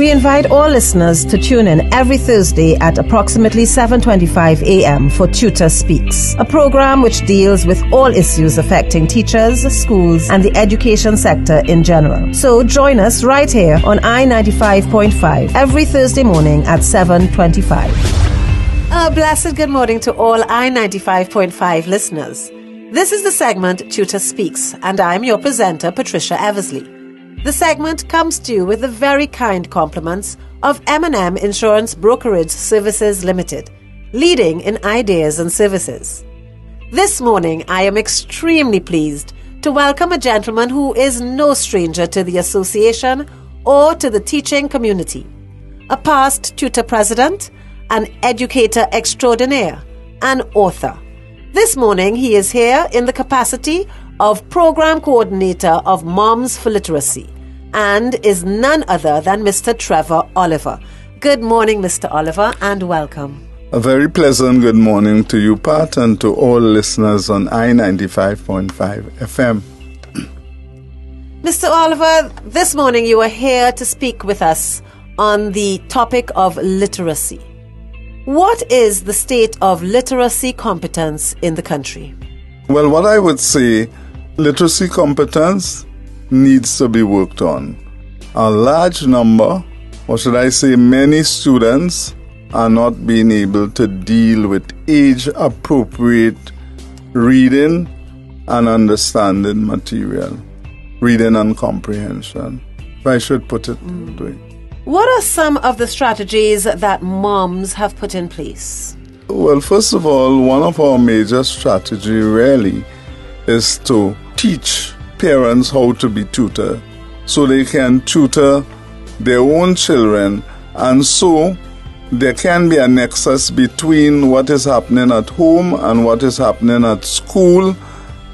We invite all listeners to tune in every Thursday at approximately 7:25 a.m. for TTUTA Speaks, a program which deals with all issues affecting teachers, schools, and the education sector in general. So join us right here on I-95.5 every Thursday morning at 7:25. A blessed good morning to all I-95.5 listeners. This is the segment TTUTA Speaks, and I'm your presenter, Patricia Eversley. The segment comes to you with the very kind compliments of M&M Insurance Brokerage Services Limited, leading in ideas and services. This morning, I am extremely pleased to welcome a gentleman who is no stranger to the association or to the teaching community. A past TTUTA president, an educator extraordinaire, an author. This morning, he is here in the capacity of Program Coordinator of Moms for Literacy and is none other than Mr. Trevor Oliver. Good morning, Mr. Oliver, and welcome. A very pleasant good morning to you, Pat, and to all listeners on I 95.5 FM. Mr. Oliver, this morning you are here to speak with us on the topic of literacy. What is the state of literacy competence in the country? Well, what I would say, literacy competence needs to be worked on. A large number, or should I say, many students are not being able to deal with age appropriate reading and understanding material, reading and comprehension, if I should put it mm. that way. What are some of the strategies that moms have put in place? Well, first of all, one of our major strategy really is to teach parents how to be tutor so they can tutor their own children and so there can be a nexus between what is happening at home and what is happening at school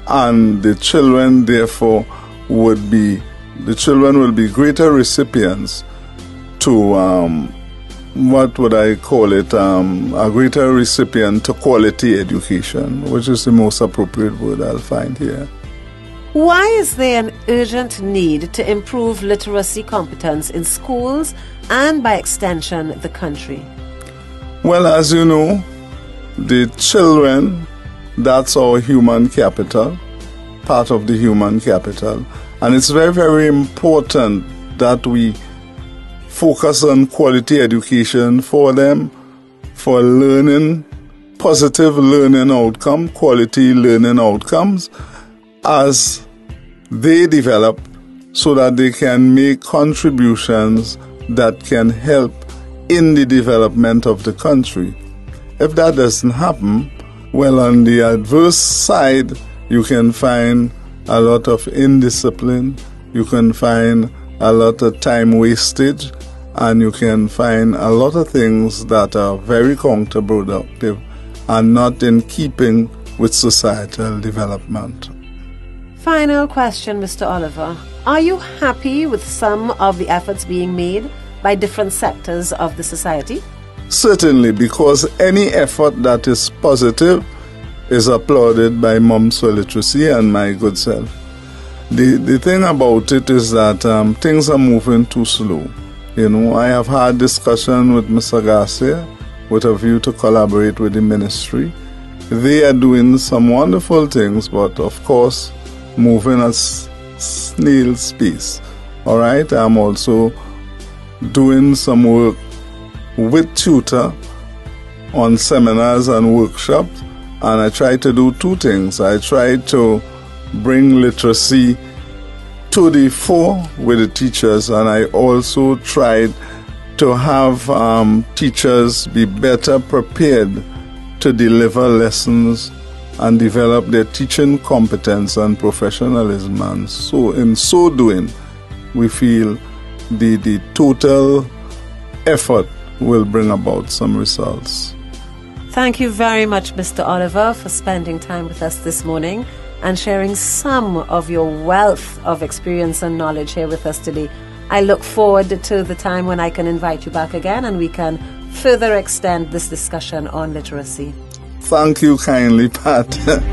and the children therefore would be the children will be greater recipients to um, what would I call it um, a greater recipient to quality education which is the most appropriate word I'll find here why is there an urgent need to improve literacy competence in schools and, by extension, the country? Well, as you know, the children, that's our human capital, part of the human capital. And it's very, very important that we focus on quality education for them, for learning, positive learning outcome, quality learning outcomes, as they develop so that they can make contributions that can help in the development of the country. If that doesn't happen, well, on the adverse side, you can find a lot of indiscipline, you can find a lot of time wastage, and you can find a lot of things that are very counterproductive and not in keeping with societal development. Final question, Mr. Oliver. Are you happy with some of the efforts being made by different sectors of the society? Certainly, because any effort that is positive is applauded by Moms for Literacy and my good self. The, the thing about it is that um, things are moving too slow. You know, I have had discussion with Mr. Garcia with a view to collaborate with the ministry. They are doing some wonderful things, but of course, moving at snail space. All right, I'm also doing some work with TTUTA on seminars and workshops, and I try to do two things. I try to bring literacy to the fore with the teachers, and I also tried to have um, teachers be better prepared to deliver lessons and develop their teaching competence and professionalism. And so, in so doing, we feel the, the total effort will bring about some results. Thank you very much, Mr. Oliver, for spending time with us this morning and sharing some of your wealth of experience and knowledge here with us today. I look forward to the time when I can invite you back again and we can further extend this discussion on literacy. Thank you kindly, Pat.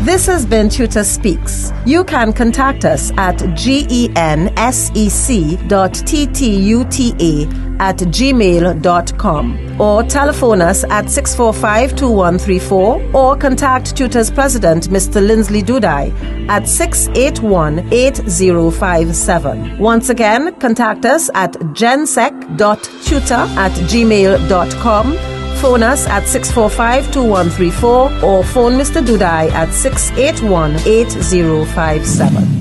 This has been TTUTA Speaks. You can contact us at gensec.ttuta at gmail.com or telephone us at 645-2134 or contact TTUTA's President Mr. Lynsley Doodhai at 681-8057. Once again, contact us at gensec.ttuta at gmail.com Phone us at 645 2134 or phone Mr. Doodhai at 681 8057.